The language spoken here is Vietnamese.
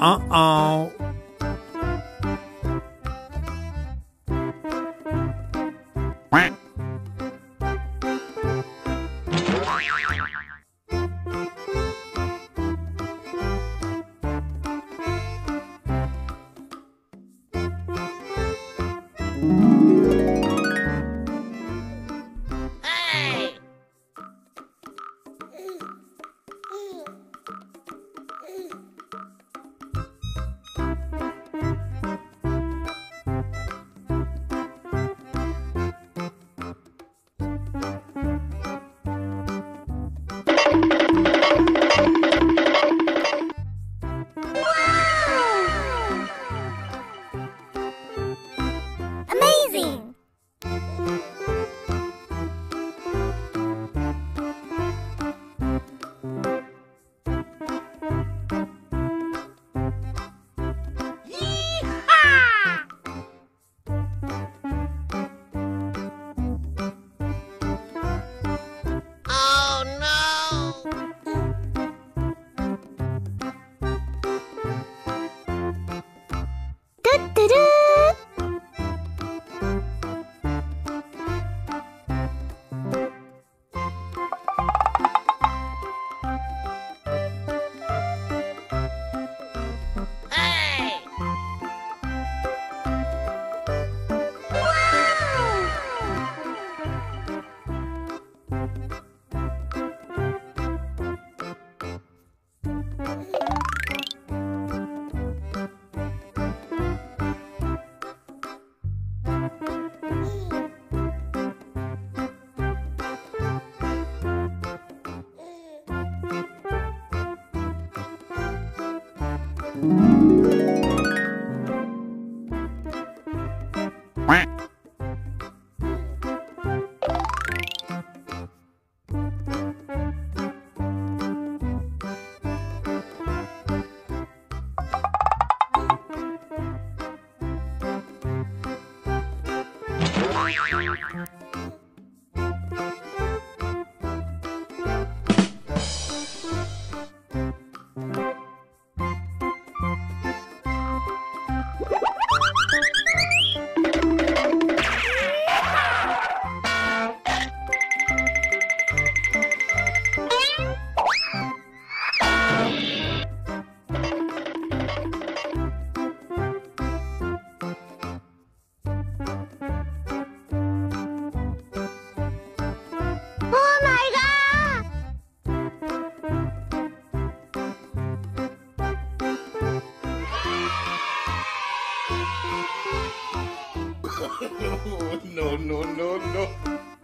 Uh oh. Amazing! Oh Thank you. no, no, no, no.